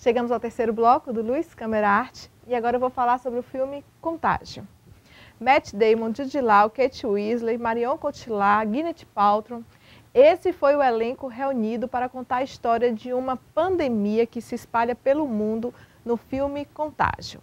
Chegamos ao terceiro bloco do Luiz Câmera Arte e agora eu vou falar sobre o filme Contágio. Matt Damon, Jude Law, Kate Weasley, Marion Cotillard, Gwyneth Paltrow. Esse foi o elenco reunido para contar a história de uma pandemia que se espalha pelo mundo no filme Contágio.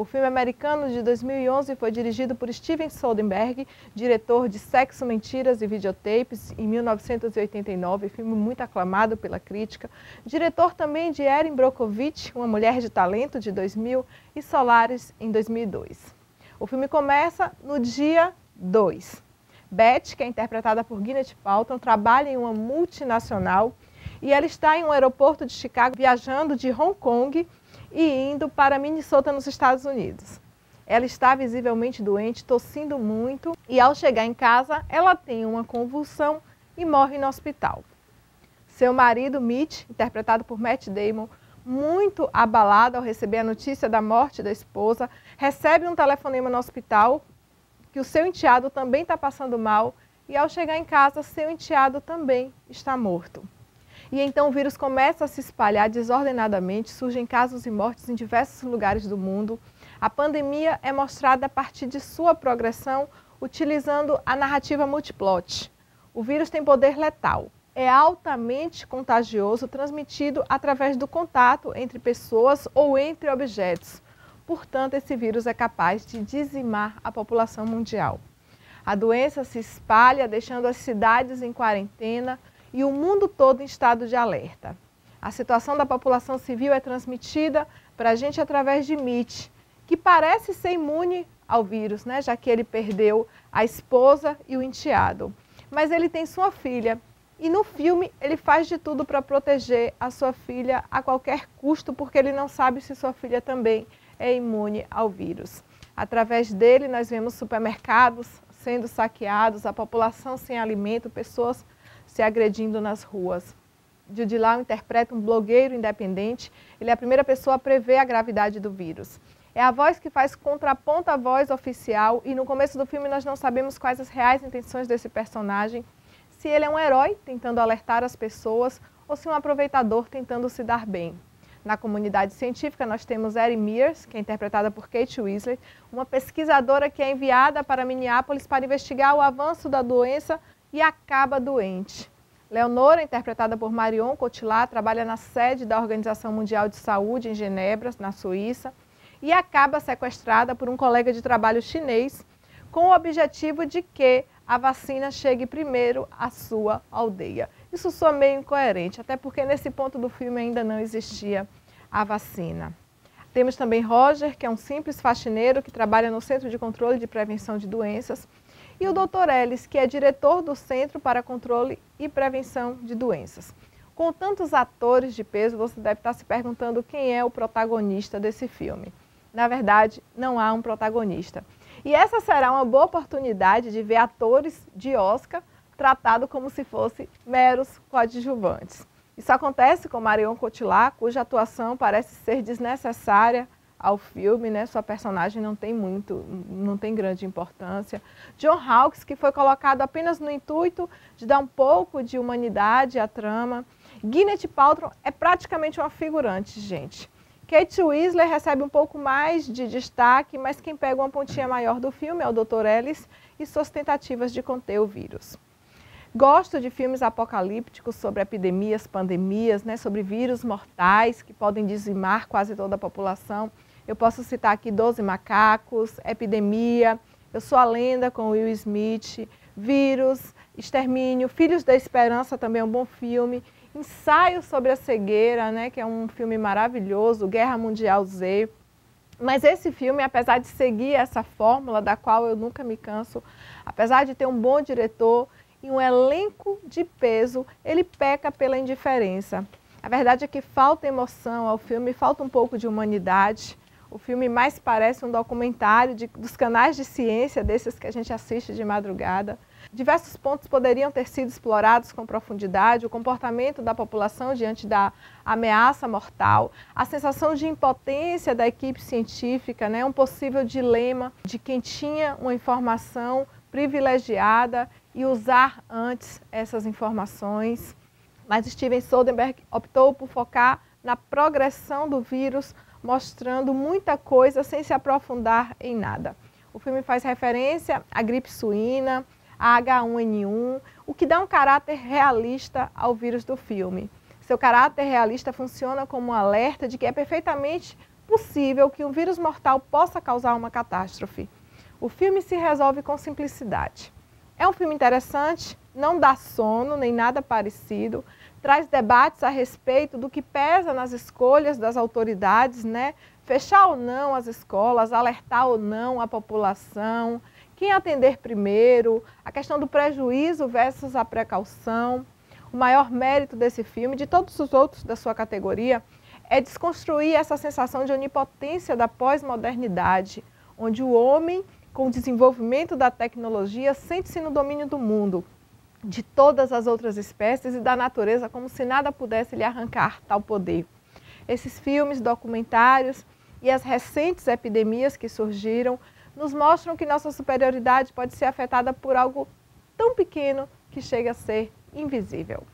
O filme americano de 2011 foi dirigido por Steven Soderbergh, diretor de Sexo, Mentiras e Videotapes, em 1989, filme muito aclamado pela crítica. Diretor também de Erin Brockovich, Uma Mulher de Talento, de 2000, e Solaris, em 2002. O filme começa no dia 2. Beth, que é interpretada por Gwyneth Paltrow, trabalha em uma multinacional e ela está em um aeroporto de Chicago viajando de Hong Kong e indo para Minnesota, nos Estados Unidos. Ela está visivelmente doente, tossindo muito, e ao chegar em casa, ela tem uma convulsão e morre no hospital. Seu marido, Mitch, interpretado por Matt Damon, muito abalado ao receber a notícia da morte da esposa, recebe um telefonema no hospital que o seu enteado também está passando mal e ao chegar em casa, seu enteado também está morto. E então o vírus começa a se espalhar desordenadamente, surgem casos e mortes em diversos lugares do mundo. A pandemia é mostrada a partir de sua progressão, utilizando a narrativa multiplot. O vírus tem poder letal, é altamente contagioso, transmitido através do contato entre pessoas ou entre objetos. Portanto, esse vírus é capaz de dizimar a população mundial. A doença se espalha, deixando as cidades em quarentena, e o mundo todo em estado de alerta. A situação da população civil é transmitida para a gente através de Mitch, que parece ser imune ao vírus, né, já que ele perdeu a esposa e o enteado. Mas ele tem sua filha e no filme ele faz de tudo para proteger a sua filha a qualquer custo, porque ele não sabe se sua filha também é imune ao vírus. Através dele, nós vemos supermercados sendo saqueados, a população sem alimento, pessoas se agredindo nas ruas. Jude Law interpreta um blogueiro independente. Ele é a primeira pessoa a prever a gravidade do vírus. É a voz que faz contraponto à voz oficial e no começo do filme nós não sabemos quais as reais intenções desse personagem, se ele é um herói tentando alertar as pessoas ou se um aproveitador tentando se dar bem. Na comunidade científica, nós temos Erin Mears, que é interpretada por Kate Weasley, uma pesquisadora que é enviada para Minneapolis para investigar o avanço da doença e acaba doente. Leonora, interpretada por Marion Cotillard, trabalha na sede da Organização Mundial de Saúde em Genebra, na Suíça, e acaba sequestrada por um colega de trabalho chinês com o objetivo de que a vacina chegue primeiro à sua aldeia. Isso soa meio incoerente, até porque nesse ponto do filme ainda não existia a vacina. Temos também Roger, que é um simples faxineiro que trabalha no Centro de Controle de Prevenção de Doenças e o Dr. Ellis, que é diretor do Centro para Controle e Prevenção de Doenças. Com tantos atores de peso, você deve estar se perguntando quem é o protagonista desse filme. Na verdade, não há um protagonista. E essa será uma boa oportunidade de ver atores de Oscar tratados como se fossem meros coadjuvantes. Isso acontece com Marion Cotillard, cuja atuação parece ser desnecessária ao filme, né? Sua personagem não tem muito, não tem grande importância. John Hawkes, que foi colocado apenas no intuito de dar um pouco de humanidade à trama. Gwyneth Paltrow é praticamente uma figurante, gente. Kate Weasley recebe um pouco mais de destaque, mas quem pega uma pontinha maior do filme é o Dr. Ellis e suas tentativas de conter o vírus. Gosto de filmes apocalípticos sobre epidemias, pandemias, né, sobre vírus mortais que podem dizimar quase toda a população. Eu posso citar aqui Doze Macacos, Epidemia, Eu Sou a Lenda com Will Smith, Vírus, Extermínio, Filhos da Esperança também é um bom filme, Ensaio sobre a Cegueira, né, que é um filme maravilhoso, Guerra Mundial Z. Mas esse filme, apesar de seguir essa fórmula da qual eu nunca me canso, apesar de ter um bom diretor e um elenco de peso, ele peca pela indiferença. A verdade é que falta emoção ao filme, falta um pouco de humanidade. O filme mais parece um documentário de, dos canais de ciência, desses que a gente assiste de madrugada. Diversos pontos poderiam ter sido explorados com profundidade: o comportamento da população diante da ameaça mortal, a sensação de impotência da equipe científica, né? um possível dilema de quem tinha uma informação privilegiada e usar antes essas informações. Mas Steven Soderbergh optou por focar na progressão do vírus, mostrando muita coisa sem se aprofundar em nada. O filme faz referência à gripe suína, à H1N1, o que dá um caráter realista ao vírus do filme. Seu caráter realista funciona como um alerta de que é perfeitamente possível que um vírus mortal possa causar uma catástrofe. O filme se resolve com simplicidade. É um filme interessante, não dá sono nem nada parecido, traz debates a respeito do que pesa nas escolhas das autoridades, né? Fechar ou não as escolas, alertar ou não a população, quem atender primeiro, a questão do prejuízo versus a precaução. O maior mérito desse filme, de todos os outros da sua categoria, é desconstruir essa sensação de onipotência da pós-modernidade, onde o homem, com o desenvolvimento da tecnologia, sente-se no domínio do mundo, de todas as outras espécies e da natureza, como se nada pudesse lhe arrancar tal poder. Esses filmes, documentários e as recentes epidemias que surgiram nos mostram que nossa superioridade pode ser afetada por algo tão pequeno que chega a ser invisível.